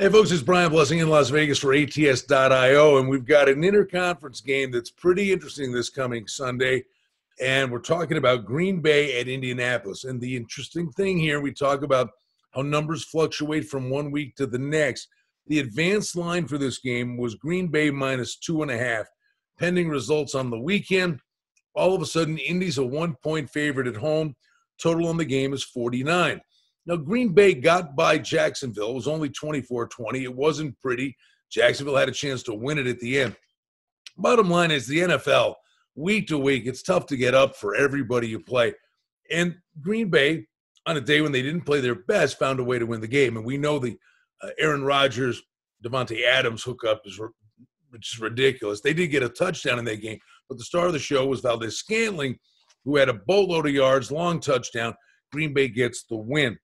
Hey, folks, it's Brian Blessing in Las Vegas for ATS.io, and we've got an interconference game that's pretty interesting this coming Sunday. And we're talking about Green Bay at Indianapolis. And the interesting thing here, we talk about how numbers fluctuate from one week to the next. The advanced line for this game was Green Bay minus two and a half. Pending results on the weekend, all of a sudden, Indy's a one point favorite at home. Total on the game is 49. Now, Green Bay got by Jacksonville. It was only 24 20. It wasn't pretty. Jacksonville had a chance to win it at the end. Bottom line is the NFL, week to week, it's tough to get up for everybody you play. And Green Bay, on a day when they didn't play their best, found a way to win the game. And we know the uh, Aaron Rodgers, Davante Adams hookup is which is ridiculous. They did get a touchdown in that game, but the star of the show was Valdes-Scantling, who had a boatload of yards, long touchdown. Green Bay gets the win.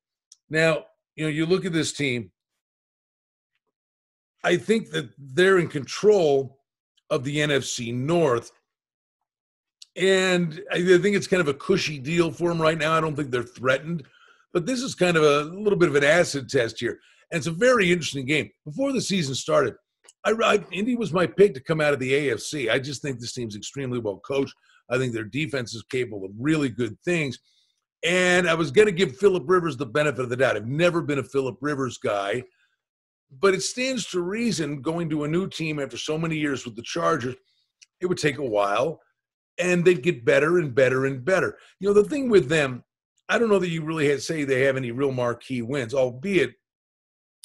Now, you know, you look at this team, I think that they're in control of the NFC North. And I think it's kind of a cushy deal for them right now. I don't think they're threatened, but this is kind of a little bit of an acid test here. And it's a very interesting game. Before the season started, I, I Indy was my pick to come out of the AFC. I just think this team's extremely well coached. I think their defense is capable of really good things. And I was going to give Philip Rivers the benefit of the doubt. I've never been a Philip Rivers guy, but it stands to reason going to a new team after so many years with the Chargers, it would take a while and they'd get better and better and better. You know, the thing with them, I don't know that you really had say they have any real marquee wins, albeit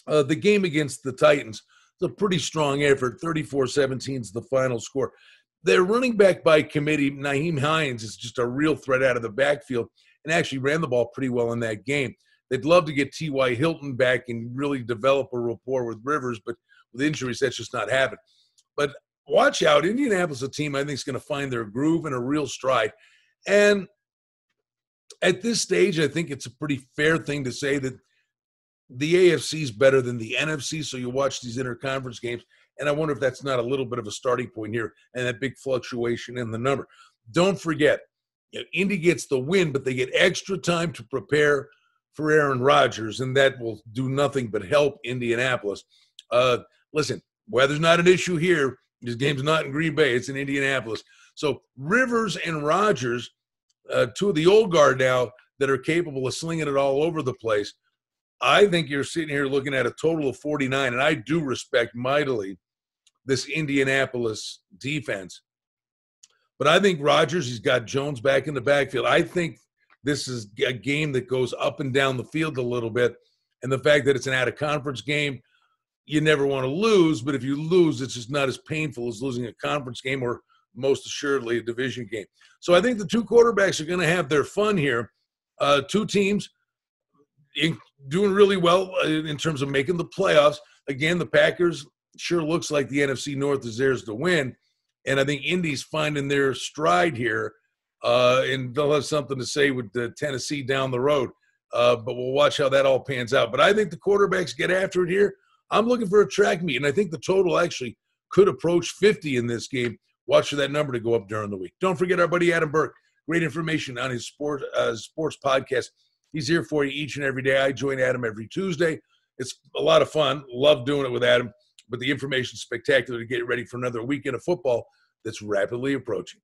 uh, the game against the Titans a pretty strong effort. 34 17 is the final score. Their running back by committee, Nyheim Hines, is just a real threat out of the backfield and actually ran the ball pretty well in that game. They'd love to get T.Y. Hilton back and really develop a rapport with Rivers, but with injuries, that's just not happening. But watch out. Indianapolis, a team I think is going to find their groove and a real stride. And at this stage, I think it's a pretty fair thing to say that the AFC is better than the NFC. So you watch these interconference games, and I wonder if that's not a little bit of a starting point here and that big fluctuation in the number. Don't forget, you know, Indy gets the win, but they get extra time to prepare for Aaron Rodgers, and that will do nothing but help Indianapolis. Uh, listen, weather's not an issue here. This game's not in Green Bay; it's in Indianapolis. So Rivers and Rodgers, uh, two of the old guard now that are capable of slinging it all over the place. I think you're sitting here looking at a total of 49, and I do respect mightily this Indianapolis defense. But I think Rodgers, he's got Jones back in the backfield. I think this is a game that goes up and down the field a little bit. And the fact that it's an out of conference game, you never want to lose. But if you lose, it's just not as painful as losing a conference game or most assuredly a division game. So I think the two quarterbacks are going to have their fun here. Uh, two teams in, doing really well uh, in terms of making the playoffs. Again, the Packers sure looks like the NFC North is theirs to win. And I think Indy's finding their stride here, uh, and they'll have something to say with the Tennessee down the road. Uh, but we'll watch how that all pans out. But I think the quarterbacks get after it here. I'm looking for a track meet, and I think the total actually could approach 50 in this game. Watch for that number to go up during the week. Don't forget our buddy Adam Burke. Great information on his sport uh, sports podcast. He's here for you each and every day. I join Adam every Tuesday. It's a lot of fun. Love doing it with Adam but the information is spectacular to get ready for another weekend of football that's rapidly approaching.